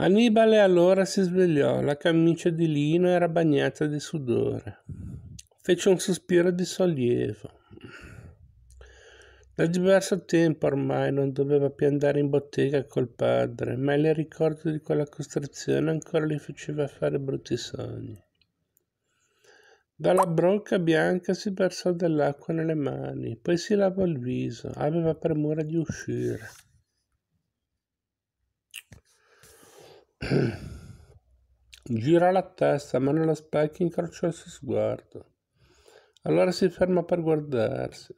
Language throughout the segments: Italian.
Annibale allora si svegliò, la camicia di lino era bagnata di sudore. Fece un sospiro di sollievo. Da diverso tempo ormai non doveva più andare in bottega col padre, ma il ricordo di quella costrizione ancora gli faceva fare brutti sogni. Dalla brocca bianca si versò dell'acqua nelle mani, poi si lavò il viso, aveva premura di uscire. Girò la testa, ma nello specchio incrociò il suo sguardo. Allora si fermò per guardarsi.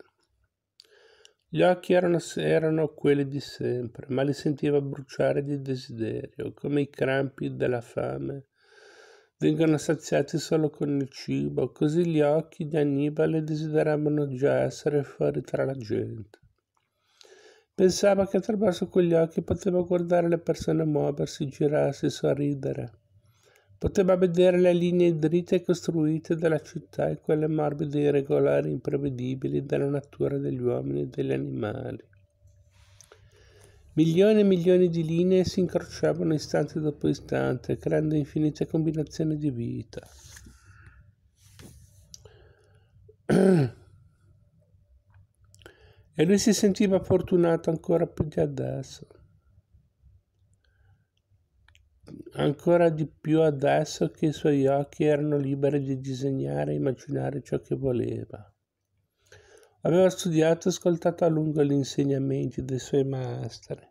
Gli occhi erano, erano, quelli di sempre, ma li sentiva bruciare di desiderio, come i crampi della fame. Vengono saziati solo con il cibo, così gli occhi di Annibale desideravano già essere fuori tra la gente. Pensava che attraverso quegli occhi poteva guardare le persone muoversi, girarsi, sorridere. Poteva vedere le linee dritte e costruite della città e quelle morbide, irregolari, imprevedibili della natura degli uomini e degli animali. Milioni e milioni di linee si incrociavano istante dopo istante, creando infinite combinazioni di vita. E lui si sentiva fortunato ancora più di adesso. Ancora di più adesso che i suoi occhi erano liberi di disegnare e immaginare ciò che voleva. Aveva studiato e ascoltato a lungo gli insegnamenti dei suoi maestri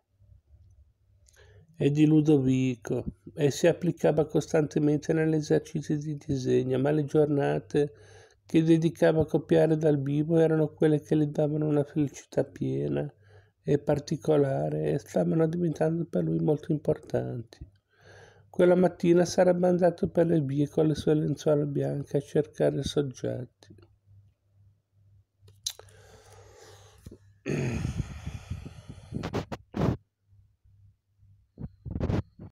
e di Ludovico e si applicava costantemente nell'esercizio di disegno, ma le giornate che dedicava a copiare dal vivo erano quelle che gli davano una felicità piena e particolare e stavano diventando per lui molto importanti. Quella mattina sarebbe andato per le vie con le sue lenzuola bianche a cercare soggetti.